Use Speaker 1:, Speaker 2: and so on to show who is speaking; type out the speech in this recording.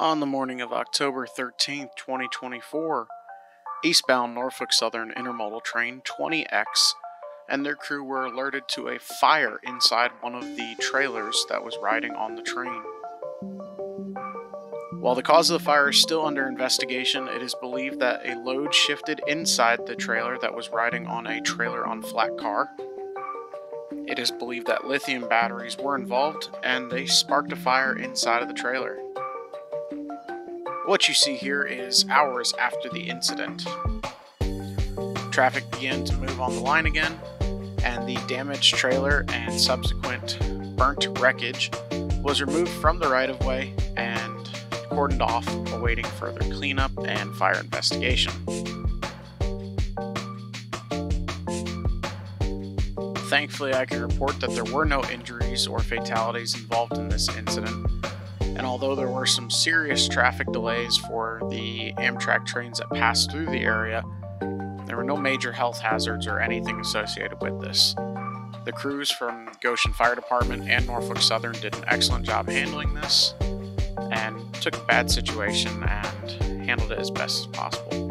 Speaker 1: On the morning of October 13, 2024, eastbound Norfolk Southern Intermodal Train 20X and their crew were alerted to a fire inside one of the trailers that was riding on the train. While the cause of the fire is still under investigation, it is believed that a load shifted inside the trailer that was riding on a trailer on flat car. It is believed that lithium batteries were involved and they sparked a fire inside of the trailer. What you see here is hours after the incident. Traffic began to move on the line again, and the damaged trailer and subsequent burnt wreckage was removed from the right of way and cordoned off, awaiting further cleanup and fire investigation. Thankfully, I can report that there were no injuries or fatalities involved in this incident, and although there were some serious traffic delays for the Amtrak trains that passed through the area, there were no major health hazards or anything associated with this. The crews from Goshen Fire Department and Norfolk Southern did an excellent job handling this and took a bad situation and handled it as best as possible.